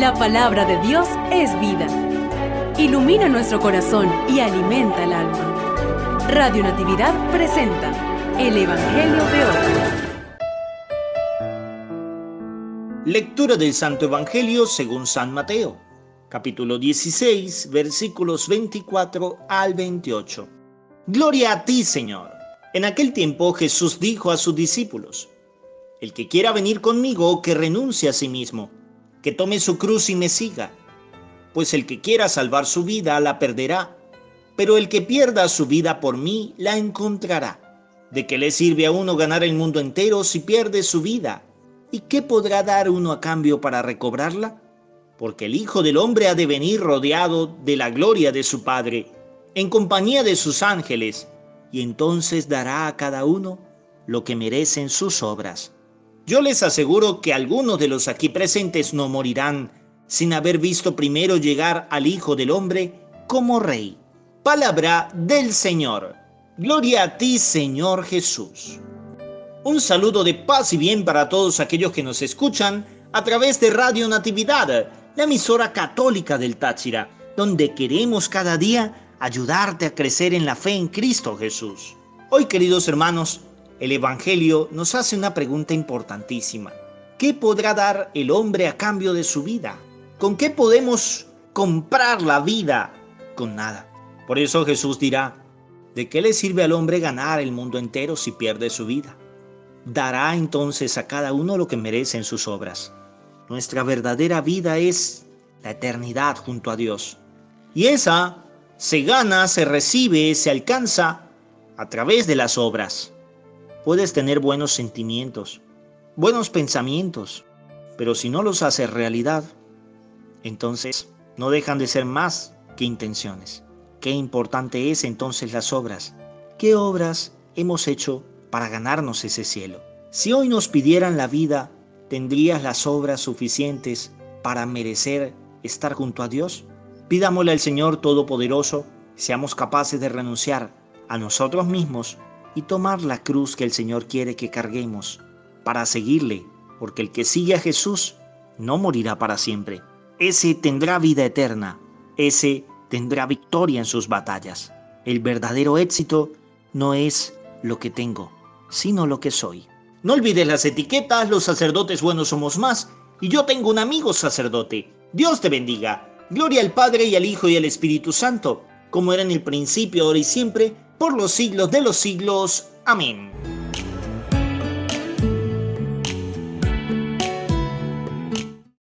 La palabra de Dios es vida. Ilumina nuestro corazón y alimenta el alma. Radio Natividad presenta el Evangelio de hoy. Lectura del Santo Evangelio según San Mateo, capítulo 16, versículos 24 al 28. Gloria a ti, Señor. En aquel tiempo Jesús dijo a sus discípulos, El que quiera venir conmigo, que renuncie a sí mismo que tome su cruz y me siga, pues el que quiera salvar su vida la perderá, pero el que pierda su vida por mí la encontrará. ¿De qué le sirve a uno ganar el mundo entero si pierde su vida? ¿Y qué podrá dar uno a cambio para recobrarla? Porque el Hijo del Hombre ha de venir rodeado de la gloria de su Padre, en compañía de sus ángeles, y entonces dará a cada uno lo que merecen sus obras. Yo les aseguro que algunos de los aquí presentes no morirán sin haber visto primero llegar al Hijo del Hombre como Rey. Palabra del Señor. Gloria a ti, Señor Jesús. Un saludo de paz y bien para todos aquellos que nos escuchan a través de Radio Natividad, la emisora católica del Táchira, donde queremos cada día ayudarte a crecer en la fe en Cristo Jesús. Hoy, queridos hermanos, el Evangelio nos hace una pregunta importantísima. ¿Qué podrá dar el hombre a cambio de su vida? ¿Con qué podemos comprar la vida? Con nada. Por eso Jesús dirá, ¿de qué le sirve al hombre ganar el mundo entero si pierde su vida? Dará entonces a cada uno lo que merece en sus obras. Nuestra verdadera vida es la eternidad junto a Dios. Y esa se gana, se recibe, se alcanza a través de las obras. Puedes tener buenos sentimientos, buenos pensamientos, pero si no los haces realidad, entonces no dejan de ser más que intenciones. Qué importante es entonces las obras. ¿Qué obras hemos hecho para ganarnos ese cielo? Si hoy nos pidieran la vida, ¿tendrías las obras suficientes para merecer estar junto a Dios? Pidámosle al Señor Todopoderoso, seamos capaces de renunciar a nosotros mismos y tomar la cruz que el Señor quiere que carguemos para seguirle, porque el que sigue a Jesús no morirá para siempre. Ese tendrá vida eterna, ese tendrá victoria en sus batallas. El verdadero éxito no es lo que tengo, sino lo que soy. No olvides las etiquetas, los sacerdotes buenos somos más, y yo tengo un amigo sacerdote. Dios te bendiga. Gloria al Padre y al Hijo y al Espíritu Santo, como era en el principio, ahora y siempre, por los siglos de los siglos. Amén.